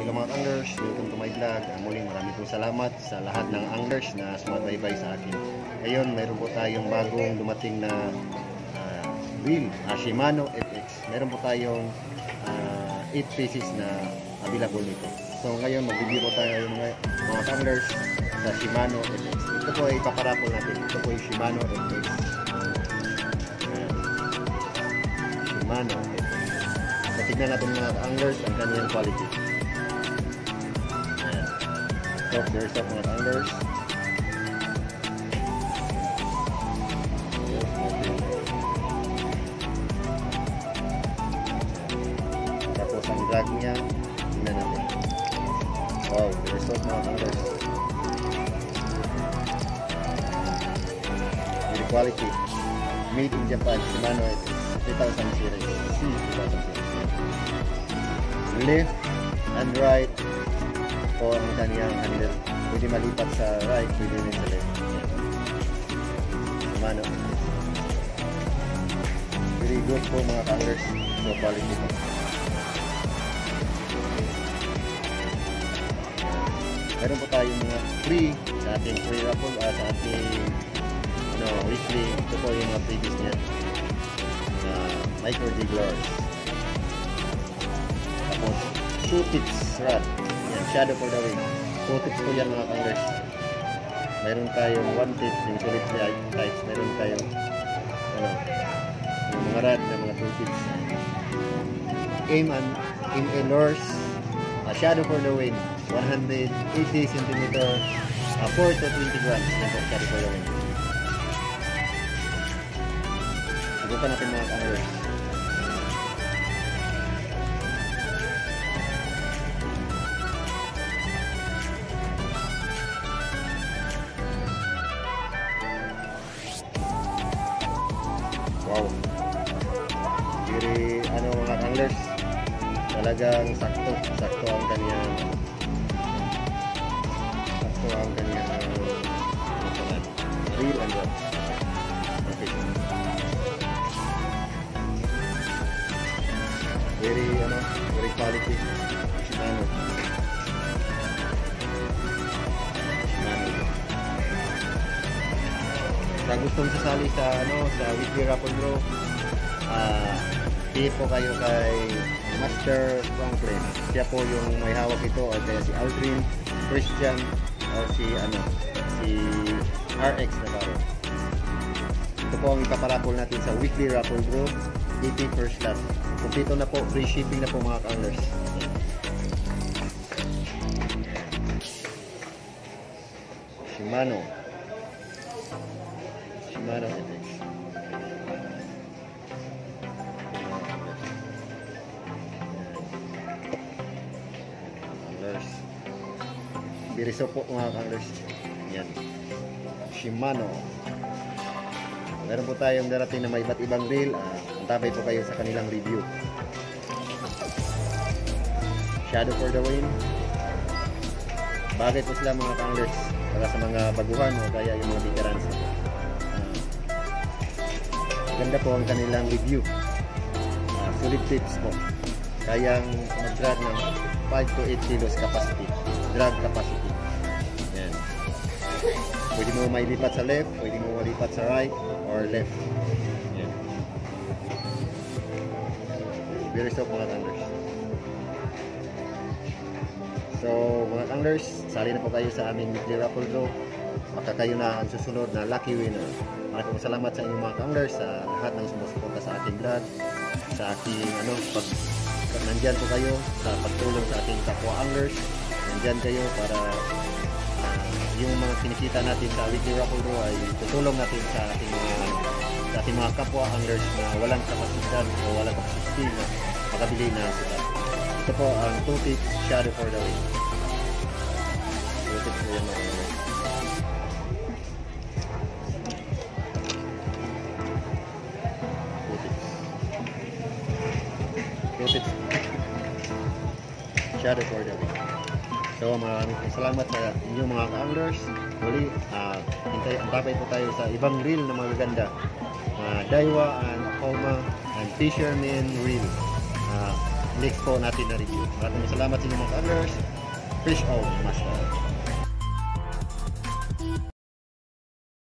hello mga anglers, welcome to my vlog. Uh, muling maraming pong salamat sa lahat ng anglers na sumabaybay sa akin. Ngayon, mayroon po tayong bagong dumating na uh, reel, uh, Shimano FX. Meron po tayong uh, 8 pieces na available nito. So ngayon, mag-review po tayo mga, mga anglers sa Shimano FX. Ito po ay ipaparapol natin. Ito po yung Shimano FX. Ayan. Shimano FX. So, tignan natin mga anglers ang kanyang quality. Ayan. Soft, very soft mga anglers. Tapos ang drag niya, tignan natin. Wow, very soft mga anglers. Very quality. Made in Japan, Shimano 3000 series. C 3000 series. Left and right po ang kaniyang handle. Pwede malipat sa right, pwede rin sa left. Shimano. Very good po mga colors. So quality po. Meron po tayong mga free sa ating free raffle, uh, sa ating ano, weekly. Ito po yung mga previous niya. Uh, micro jigglers. Tapos, two tips rod. Yan, shadow for the wing. Two tips po yan mga kanglers. Meron tayong one tip, yung solid types. Meron tayong ano, yung mga rod na mga two tips. Aim and aim and lures. Uh, shadow for the wing. 180 cm uh, 4 to 20 grams. Shadow for the wing. Subukan natin mga kanglers. Wow. Very, ano mga anglers, talagang sakto, sakto ang kanyang sakto ang kanyang ano, reel and ano, very quality. Sa gustong sasali sa ano sa weekly raffle draw, uh, po kayo kay Master Franklin. Siya po yung may hawak ito o kaya si Aldrin, Christian o si ano si RX Navarro. Ito po ang ipaparapol natin sa weekly raffle draw 80 per slot. Kumpito na po, free shipping na po mga anglers. Shimano. FX. Anglers. Biriso po mga anglers. Yan. Shimano. Meron po tayong darating na may iba't ibang reel. Uh, antabay po kayo sa kanilang review. Shadow for the win. Bagay po sila mga anglers para sa mga baguhan o kaya yung mga veterans. Ganda po ang kanilang review. Uh, solid tips po. Kayang mag-drag ng 5 to 8 kilos capacity. Drag capacity. Yan. Pwede mo mailipat sa left, pwede mo malipat sa right or left. Yan. Very soft mga anglers. So, mga anglers, sali na po kayo sa aming weekly raffle draw. Baka kayo na ang susunod na lucky winner. Maraming salamat sa inyong mga anglers sa lahat ng sumusuporta sa ating vlog, sa ating ano, pag nandyan po kayo sa pagtulong sa ating kapwa anglers. Nandyan kayo para uh, yung mga kinikita natin sa weekly raffle ay tutulong natin sa ating mga sa ating mga kapwa anglers na walang kapasidad o walang kapasiti na makabili na sila. Ito po ang 2 tips shadow for the week. 2 tips po yan mga Shadow for the week. So maraming salamat sa inyong mga ka-anglers. Muli, uh, hintay, antabay po tayo sa ibang reel na magaganda. Uh, Daiwa and Akoma and Fisherman reel. Uh, next po natin na review. Maraming salamat sa inyo mga ka-anglers. Fish on master.